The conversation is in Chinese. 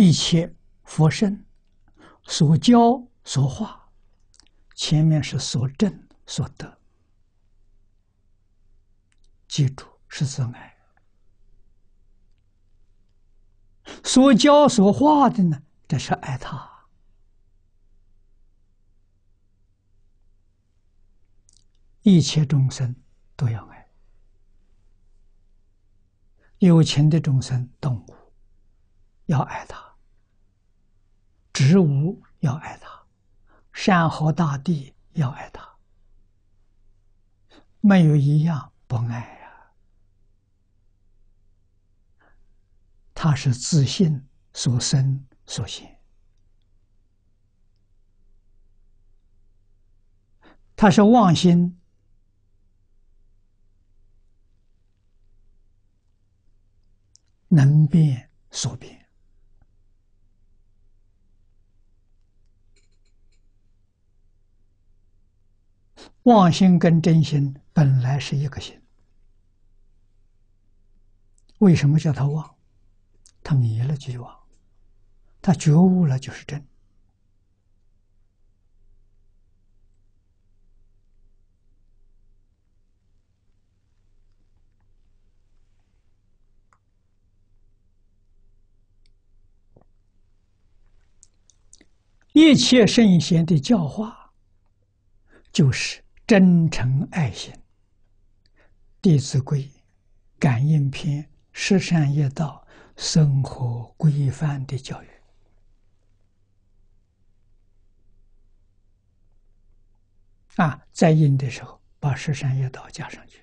一切佛身所教所化，前面是所证所得，记住是自爱。所教所化的呢，这是爱他。一切众生都要爱，有情的众生、动物要爱他，植物要爱他，山河大地要爱他，没有一样不爱呀。他是自信所生所现，他是妄心。能变所变，妄心跟真心本来是一个心，为什么叫他妄？他迷了就妄，他觉悟了就是真。一切圣贤的教化，就是真诚爱心。《弟子规》《感应篇》《十善业道》生活规范的教育。啊，在印的时候把十善业道加上去。